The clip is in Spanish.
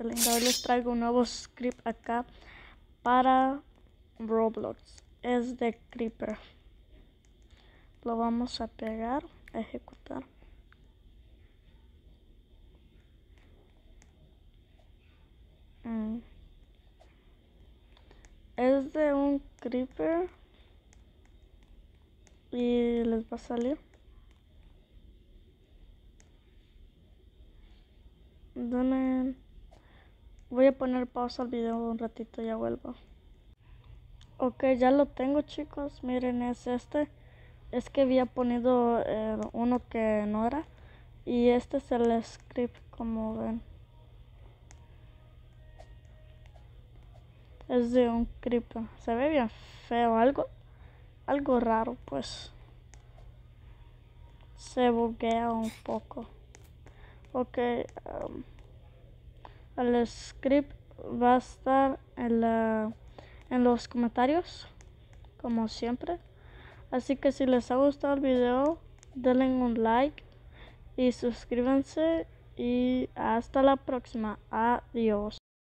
Hoy les traigo un nuevo script acá para Roblox. Es de Creeper. Lo vamos a pegar, a ejecutar. Mm. Es de un Creeper. Y les va a salir. Dame... Voy a poner pausa al video un ratito, ya vuelvo. Ok, ya lo tengo chicos, miren es este. Es que había ponido eh, uno que no era. Y este es el script, como ven. Es de un creeper. Se ve bien feo, algo, algo raro pues. Se buguea un poco. Ok. Um, el script va a estar en, los comentarios, como siempre. Así que si les ha gustado el video, denle un like y suscríbanse y hasta la próxima. Adiós.